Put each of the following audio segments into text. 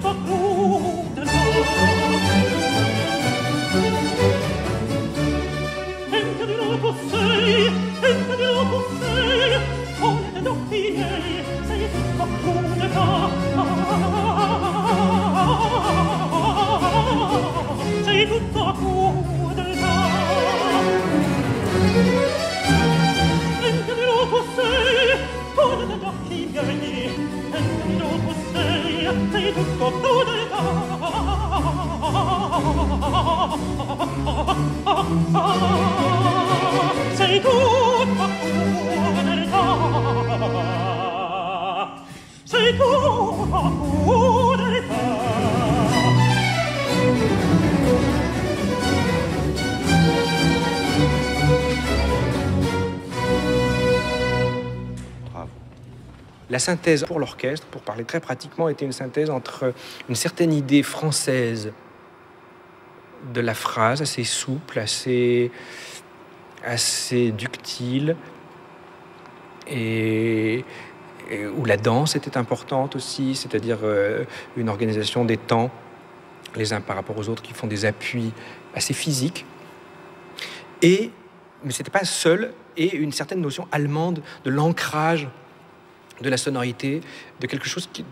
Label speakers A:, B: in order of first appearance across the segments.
A: tutto regni e dopo sei sei tutto crudeltà sei tutto crudeltà sei tutto crudeltà
B: La synthèse pour l'orchestre, pour parler très pratiquement, était une synthèse entre une certaine idée française de la phrase, assez souple, assez, ductile, et, où la danse était importante aussi, c'est-à-dire euh, une organisation des temps, les uns par rapport aux autres, qui font des appuis assez physiques. Mais c'était pas seul, et une certaine notion allemande de l'ancrage de la sonorité, de quelque chose qui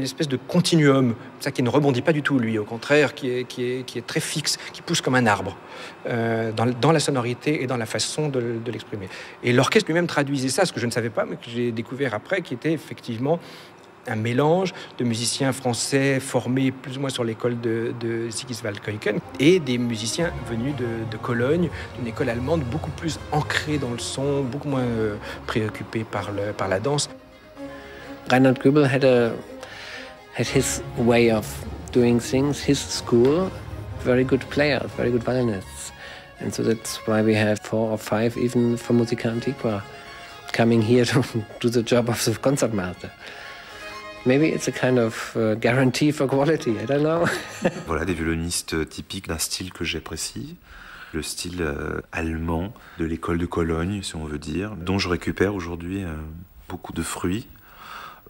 B: espèce de continuum, ça qui ne rebondit pas du tout lui, au contraire, qui est, qui est, qui est très fixe, qui pousse comme un arbre euh, dans, dans la sonorité et dans la façon de, l'exprimer. Et l'orchestre lui-même traduisait ça, ce que je ne savais pas, mais que j'ai découvert après, qui était effectivement un mélange de musiciens français formés plus ou moins sur l'école de, de Sigiswald Keuken et des musiciens venus de, de Cologne, d'une école allemande beaucoup plus ancrée dans le son, beaucoup moins euh, préoccupée par, le, par la danse.
C: Reinhard Goebel had a had his way of doing things, his school, very good players, very good violinists. And so that's why we have four or five even from Musica Antiqua coming here to do the job of the concertmaster. Maybe it's a kind of uh, guarantee for quality, I don't know.
D: Voilà des violonistes typiques d'un style que j'apprécie, le style euh, allemand de l'école de Cologne, si on veut dire, dont je récupère aujourd'hui euh, beaucoup de fruits.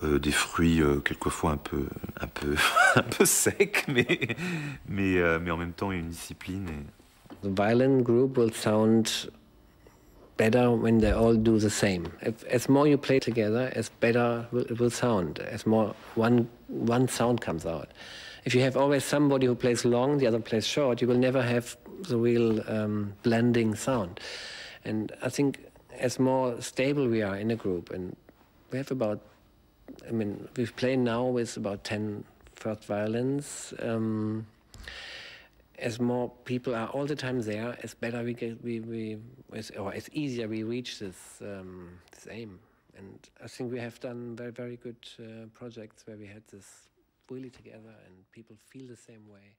D: Euh, des fruits euh, quelquefois un peu, un peu, un peu secs, mais, mais, mais en même temps une discipline. et-
C: the violin group will sound better when they all do the same. As more you play together, as better it will sound. As more one one sound comes out. If you have always somebody who plays long, the other plays short, you will never have the real um, blending sound. And I think as more stable we are in a group, and we have about, I mean, we play now with about 10 first violins. Um, as more people are all the time there, as better we get, we, we as, or as easier we reach this um, this aim. And I think we have done very very good uh, projects where we had this really together and people feel the same way.